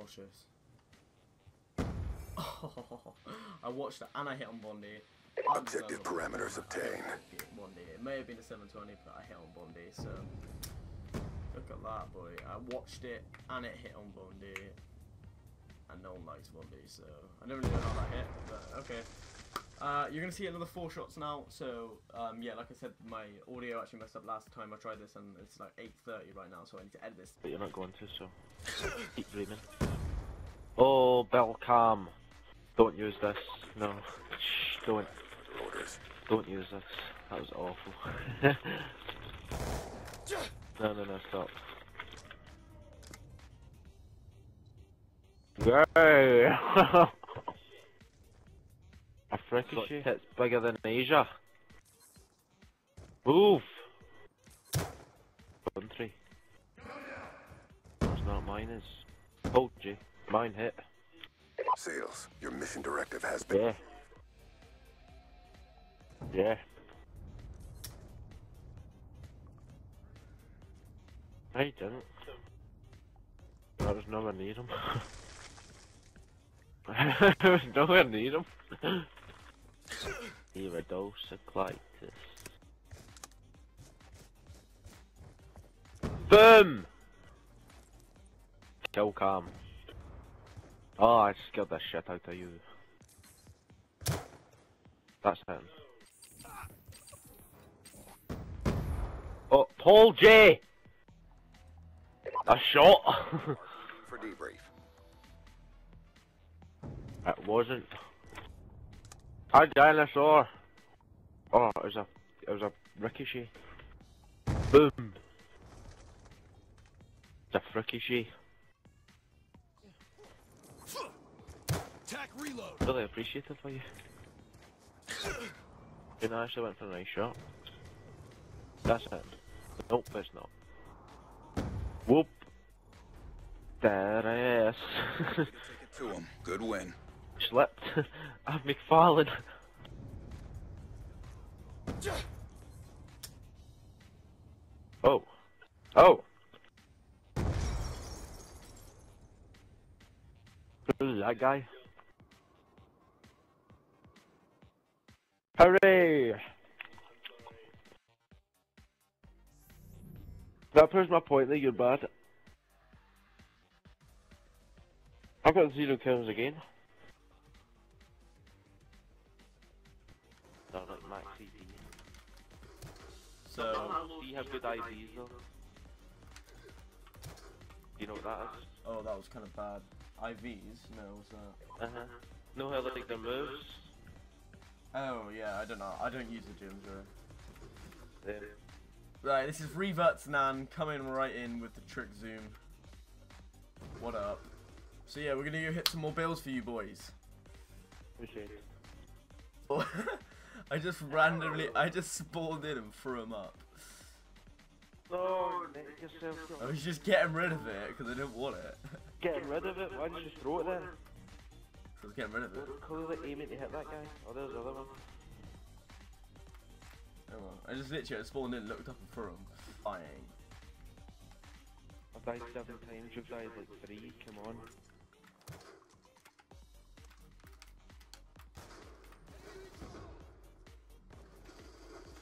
Watch this. I watched it and I hit on Bondi. Objective parameters obtained. Bondi. It may have been a 720, but I hit on Bondi, so look at that, boy. I watched it and it hit on Bondi, and no one likes Bondi, so I don't really know how that hit, but okay. Uh, you're gonna see another four shots now. So um, yeah, like I said, my audio actually messed up last time I tried this, and it's like 8:30 right now, so I need to edit this. But you're not going to, so keep dreaming. Oh, Belcam. Don't use this. No. Shh, don't. Don't use this. That was awful. no, no, no, stop. Yay! A hits bigger than Asia. Move! Three. It's not mine is. Told oh, you. Mine hit. Sales, your mission directive has been. Yeah. Yeah. I didn't. I was nowhere near him. I was nowhere near him. Iridocyclitis. Boom! Kill cam. Oh, I scared the shit out of you. That's him. Oh, Paul J! A shot! For debrief. it wasn't. A dinosaur! Oh, it was a, it was a ricochet. Boom! It's a ricochet. Really appreciative of you. You know, I actually went for a nice shot. That's it. Nope, it's not. Whoop. There it is. To him. Good win. Slipped. I'm McFarlane. Oh. Oh. Who's that guy? Hooray! That proves my point that you're bad. I've got zero kills again. No, not max CP. So Do you have good IVs though? Do you know what that is? oh, that was kind of bad. IVs? No, what's that? Uh huh. Know how they take their moves? Oh yeah, I don't know. I don't use the gyms really. Then Right, this is Reverts Nan coming right in with the trick zoom. What up? So yeah, we're gonna go hit some more bills for you boys. appreciate it. I just randomly, I just spawned in and threw him up. No, make yourself I was just getting rid of it because I didn't want it. getting rid of it. Why don't you just throw it then? I was getting rid of it. Clearly aiming to hit that guy. Oh, there's the other one. Oh well. I just literally I spawned in, looked up and threw them. Fine. I've died seven times. You've died like three. Come on.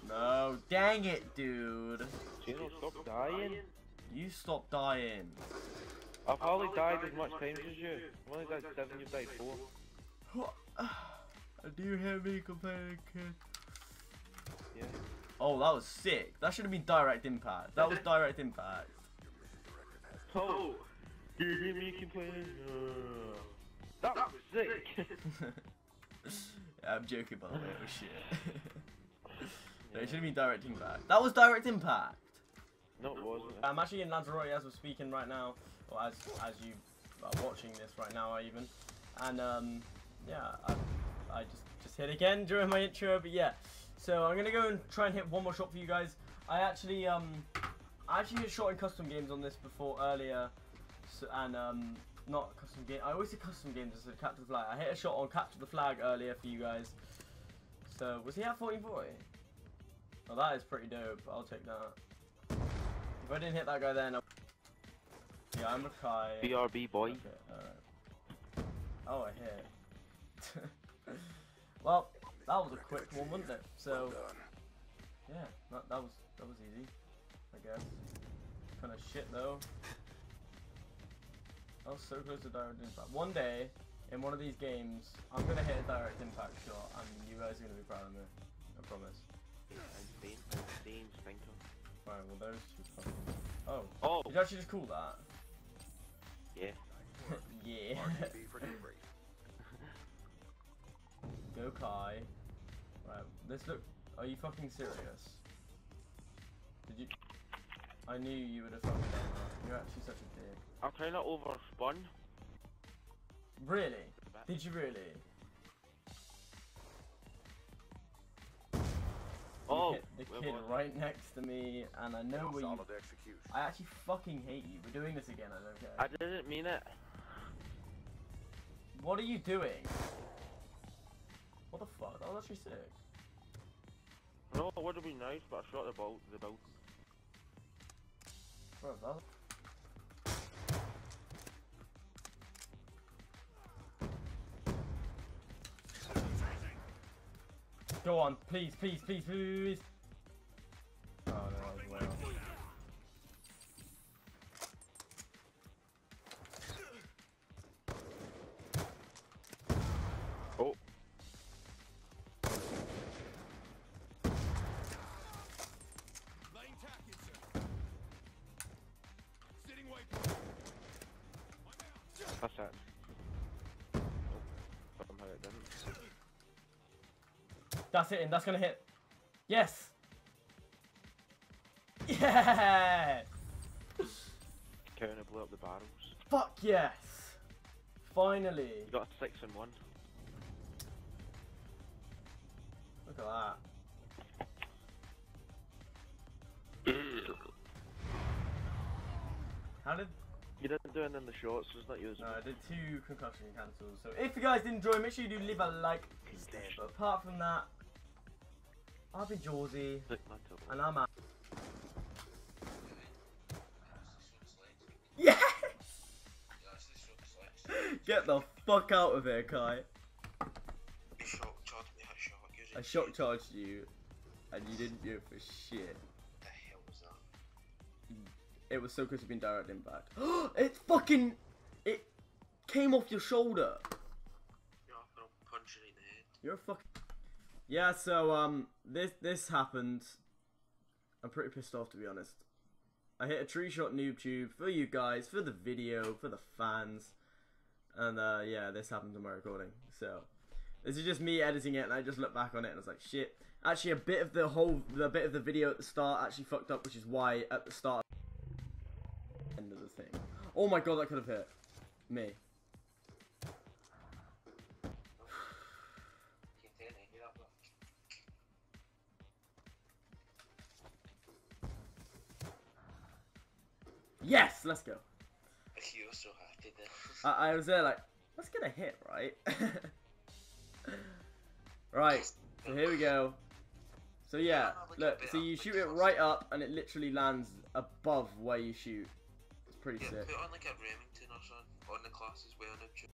No, dang it, dude. Gino, stop dying. You stop dying. I've hardly died as much times as you. I've only died seven. You've died four. What? Do you hear me complaining, kid? Yeah. Oh, that was sick. That should have been direct impact. That was direct impact. Oh. Do you hear me complaining? Uh, that was sick. yeah, I'm joking by the way. Oh shit. no, it should have been direct impact. That was direct impact. no, it wasn't. I'm actually in Lanzarote as we're speaking right now, or as as you are watching this right now, even. And um, yeah, I, I just just hit again during my intro, but yeah. So I'm gonna go and try and hit one more shot for you guys. I actually um, I actually hit shot in custom games on this before earlier, so, and um, not custom game. I always say custom games instead of capture the flag. I hit a shot on capture the flag earlier for you guys. So was he at 1440? Oh, that is pretty dope. I'll take that. If I didn't hit that guy then, I Yeah, I'm a Kai. BRB boy. Okay, alright. Oh, I hit. well, that was a quick one, wasn't it? So, yeah, that, that was that was easy, I guess. Kind of shit though. I was so close to direct impact. One day, in one of these games, I'm gonna hit a direct impact shot, and you guys are gonna be proud of me. I promise. Insane, insane stinker. Right, well those two fucking. Oh, Oh, did you actually just call that? Yeah. yeah. RTB for debrief. Go Kai. Right, this look. Are you fucking serious? Did you? I knew you would have fucking done that. You're actually such a dick. I kind of overspun. Really? Did you really? Oh, hit the kid was right next to me, and I know where you. Solid execution. I actually fucking hate you. We're doing this again. I don't care. I didn't mean it. What are you doing? What the fuck? That was actually sick. No, it would have been nice, but I shot the boat. The boat. Bro, that Go on, please, please, please, please. That's it, and that's gonna hit. Yes. Yes. Counter blew up the barrels. Fuck yes. Finally. You got a six and one. Look at that. How did You didn't do anything in the shorts, so it's not yours. No, I did two concussion cancels. So if you guys did enjoy, make sure you do leave a like. But apart from that, I've been Jawzy, Stick my toe. and I'm out. Yes! Get the fuck out of here, Kai. shock charged me, I shock. You're I shock charged you, and you didn't do it for shit. the hell was that? Mm. It was so close to being direct impact. it fucking, it came off your shoulder. Yeah, I'm punching in the head. You're a fuck. Yeah, so um, this this happened. I'm pretty pissed off to be honest. I hit a tree shot noob tube for you guys, for the video, for the fans, and uh, yeah, this happened to my recording. So this is just me editing it, and I just look back on it and I was like, shit. Actually, a bit of the whole, the bit of the video at the start actually fucked up, which is why at the start, end of the thing. Oh my god, that could have hit me. Yes, let's go. You were so happy then. I, I was there like, let's get a hit, right? right, so here we go. So yeah, look, so you shoot it right up and it literally lands above where you shoot. It's pretty yeah, sick. put on like a Remington or something on the classes well on tube.